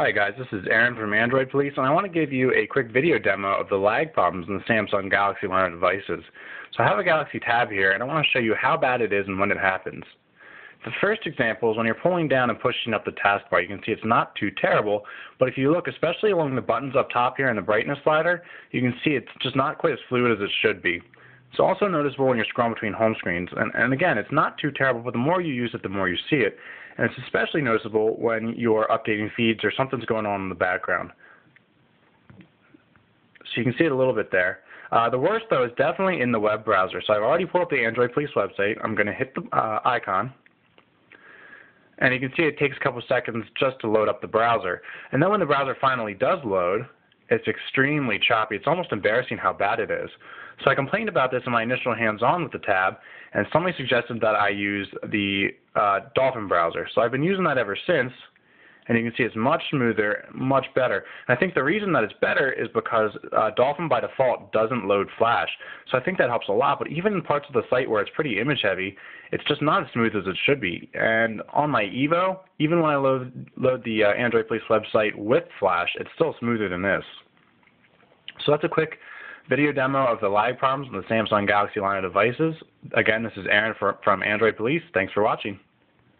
Hi guys, this is Aaron from Android Police, and I want to give you a quick video demo of the lag problems in the Samsung Galaxy of devices. So I have a Galaxy Tab here, and I want to show you how bad it is and when it happens. The first example is when you're pulling down and pushing up the taskbar. You can see it's not too terrible, but if you look especially along the buttons up top here and the brightness slider, you can see it's just not quite as fluid as it should be. It's also noticeable when you're scrolling between home screens. And, and again, it's not too terrible, but the more you use it, the more you see it. And it's especially noticeable when you're updating feeds or something's going on in the background. So you can see it a little bit there. Uh, the worst, though, is definitely in the web browser. So I've already pulled up the Android Police website. I'm going to hit the uh, icon. And you can see it takes a couple seconds just to load up the browser. And then when the browser finally does load, it's extremely choppy. It's almost embarrassing how bad it is. So I complained about this in my initial hands-on with the tab, and somebody suggested that I use the uh, Dolphin browser. So I've been using that ever since, and you can see it's much smoother, much better. And I think the reason that it's better is because uh, Dolphin by default doesn't load Flash. So I think that helps a lot, but even in parts of the site where it's pretty image heavy, it's just not as smooth as it should be. And on my Evo, even when I load, load the uh, Android Police website with Flash, it's still smoother than this. So that's a quick video demo of the lag problems in the Samsung Galaxy line of devices. Again, this is Aaron from Android Police. Thanks for watching.